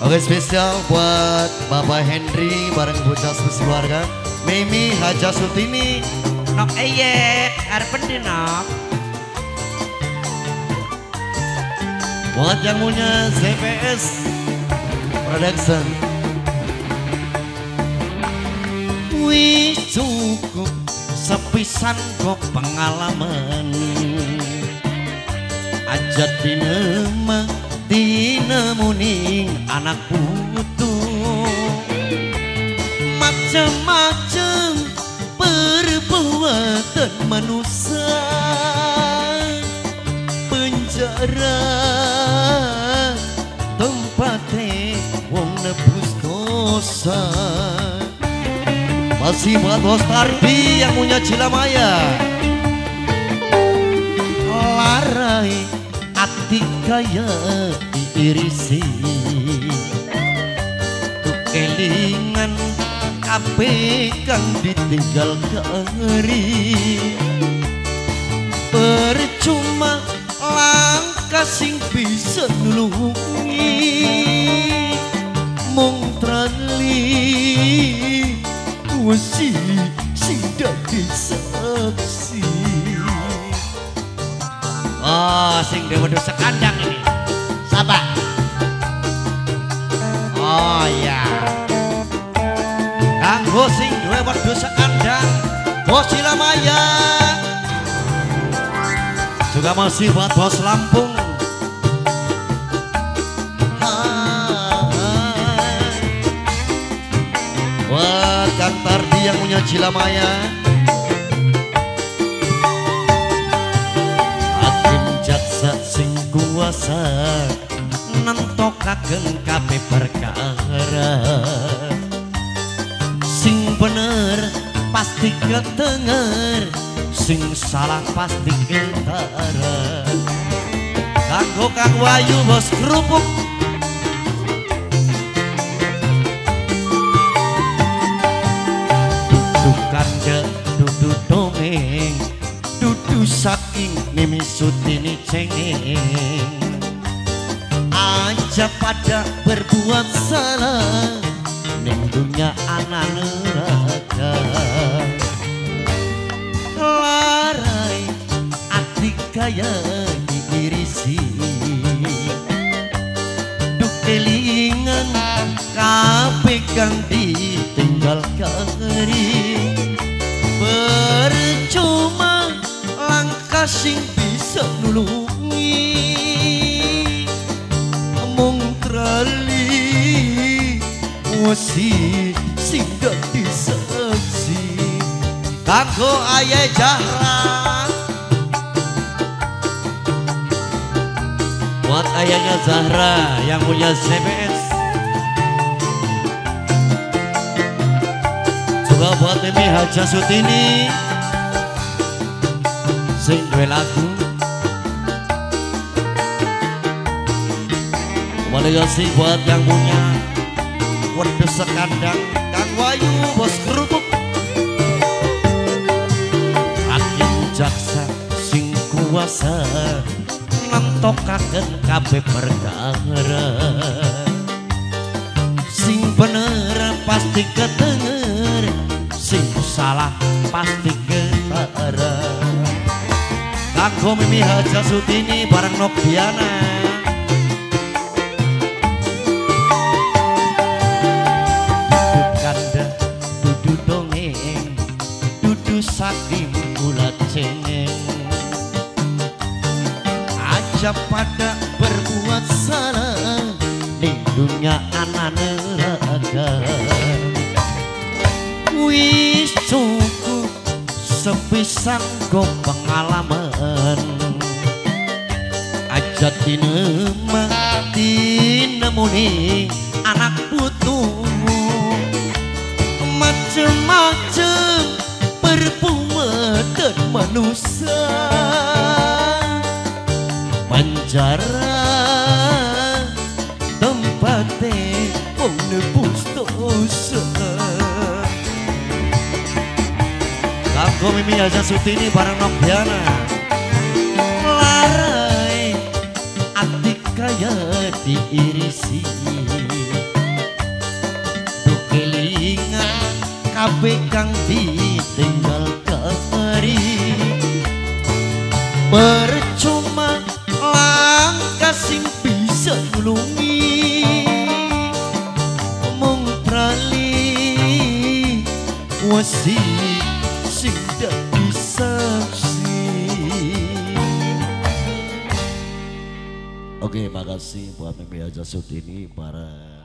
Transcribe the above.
Oke spesial buat Bapak Henry bareng bocah keluarga Mimi Haja Sutini Nok eye, arep ndi nok? Buat yang punya CPS Production. Wih cukup sepisan kok pengalaman. Aja dinema dinemuning anak putu Macem-macem perbuatan manusia penjara tempatnya wong nebus dosa. Masih buat bos Tarbi yang punya Cilamaya. Larai hati kaya diirisi. Kelingan kabeh kang ditinggal keri. Percuma langkah sing bisa nulungi. Mung trali wesi sing dadi saksi Oh, sing dewe dosa kandang ini. siapa Oh iya. Kanggo sing duwe wedhus kandang, bos Cilamaya juga masih buat bos Lampung. Buat Kang Tardi yang punya Cilamaya kuasa nentokaken kabeh perkara. Sing bener pasti ketenger sing salah pasti ketara. Kanggo kang wayu bos kerupuk dudu kanda dudu dongeng dudu saking mimi sutini cengeng aja pada berbuat salah ning dunia anak neraka. Larai ati kaya diirisi. Duk kelingan ditinggal sing bisa nulungi. Mung trali wesi sing dadi saksi kanggo ayah Zahra. Buat ayahnya Zahra yang punya CBS juga buat Mimi Haja Sutini sing duwe lagu. Kembali kasih buat yang punya Wedus sekandang Kang Wayu bos kerupuk. Hakim jaksa sing kuasa Nentokaken kabeh perkara. Sing bener pasti ketenger Sing salah pasti Kanggo Mimi Haja Sutini bareng Nokiana kanda dudu dongeng dudu saking bulat cengeng aja pada berbuat salah di dunia anak neraka sepisan go pengalaman. Aja tinema dinemuni anak putu macem-macem perbuatan manusia. Penjara tempatnya wong Kanggo Mimi aja Sutini bareng Nopiana Larai Ati kaya diirisi. Dukelingan kabeh kang ditinggal kemari Percuma langkah sing bisa nulungi. Mung prali Oke, makasih buat Mimi Aja Sudini para